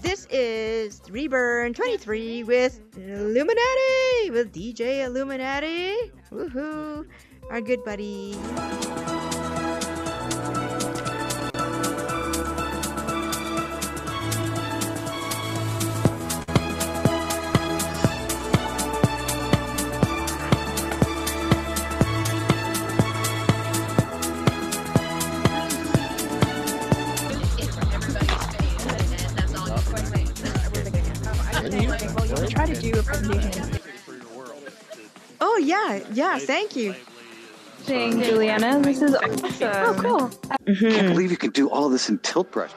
This is Reburn 23 with Illuminatty, with DJ Illuminatty. Woohoo, our good buddy. Try to do a presentation. Oh yeah, yeah. Thank you. Saying Juliana, this is awesome. Oh, cool. I can't mm-hmm. believe you can do all this in Tilt Brush.